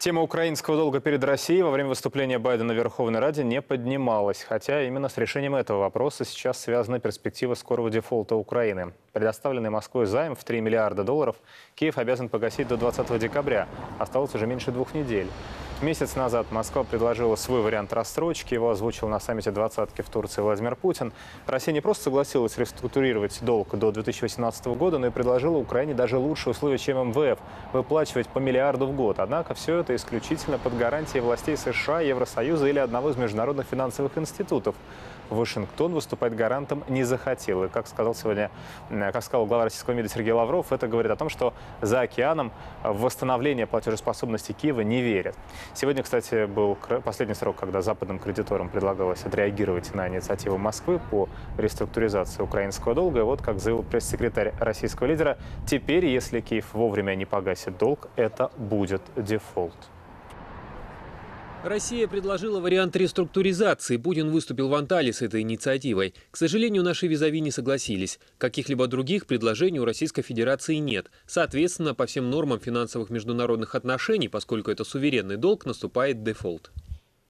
Тема украинского долга перед Россией во время выступления Байдена в Верховной Раде не поднималась, хотя именно с решением этого вопроса сейчас связана перспектива скорого дефолта Украины. Предоставленный Москвой займ в 3 миллиарда долларов Киев обязан погасить до 20 декабря. Осталось уже меньше двух недель. Месяц назад Москва предложила свой вариант рассрочки. Его озвучил на саммите двадцатки в Турции Владимир Путин. Россия не просто согласилась реструктурировать долг до 2018 года, но и предложила Украине даже лучшие условия, чем МВФ – выплачивать по миллиарду в год. Однако все это исключительно под гарантией властей США, Евросоюза или одного из международных финансовых институтов. Вашингтон выступать гарантом не захотел. И, как сказал сегодня, как сказал глава российского МИДа Сергей Лавров, это говорит о том, что за океаном в восстановление платежеспособности Киева не верят. Сегодня, кстати, был последний срок, когда западным кредиторам предлагалось отреагировать на инициативу Москвы по реструктуризации украинского долга. И вот, как заявил пресс-секретарь российского лидера, теперь, если Киев вовремя не погасит долг, это будет дефолт. Россия предложила вариант реструктуризации. Путин выступил в Анталии с этой инициативой. К сожалению, наши визави не согласились. Каких-либо других предложений у Российской Федерации нет. Соответственно, по всем нормам финансовых международных отношений, поскольку это суверенный долг, наступает дефолт.